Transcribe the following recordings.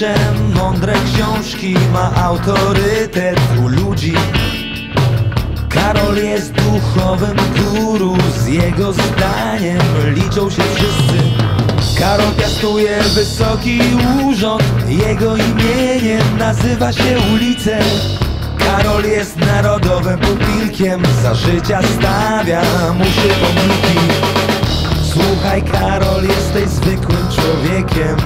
pisze mądre książki, ma autorytet u ludzi. Karol jest duchowym guru, z jego zdaniem liczą się wszyscy. Karol piastuje wysoki urząd, jego imieniem nazywa się ulicę. Karol jest narodowym pupilkiem, za życia stawia mu się pomniki. Słuchaj Karol, jesteś zwykłym człowiekiem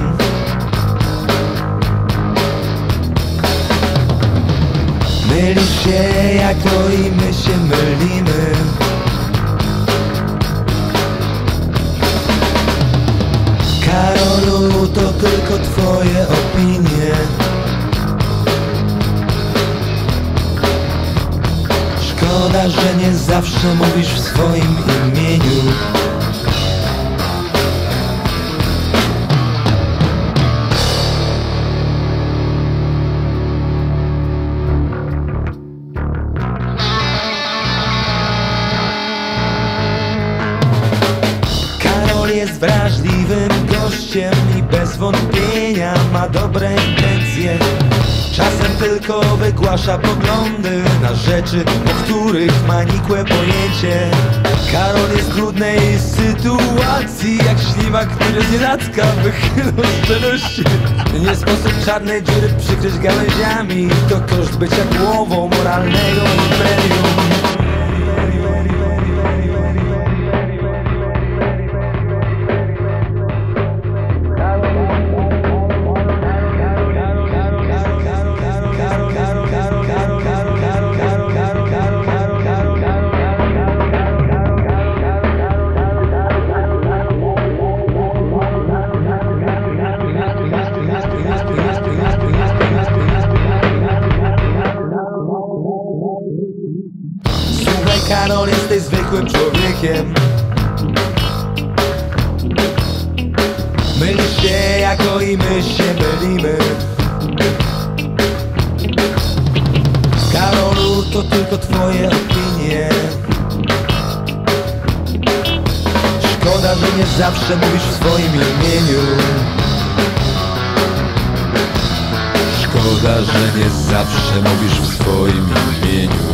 Mylisz się jako i my się mylimy. Karolu, to tylko twoje opinie. Szkoda, że nie zawsze mówisz w swoim imieniu jest wrażliwym gościem i bez wątpienia ma dobre intencje. Czasem tylko wygłasza poglądy na rzeczy, o których ma nikłe pojęcie. Karol jest w trudnej sytuacji, jak ślimak, który z nienacka wychylą szczerości. Nie sposób czarnej dziury przykryć gałęziami, to koszt bycia głową moralnego imperium. Karol, jesteś zwykłym człowiekiem. Mylisz się jako i my się mylimy. Karolu, to tylko twoje opinie. Szkoda, że nie zawsze mówisz w swoim imieniu. Szkoda, że nie zawsze mówisz w swoim imieniu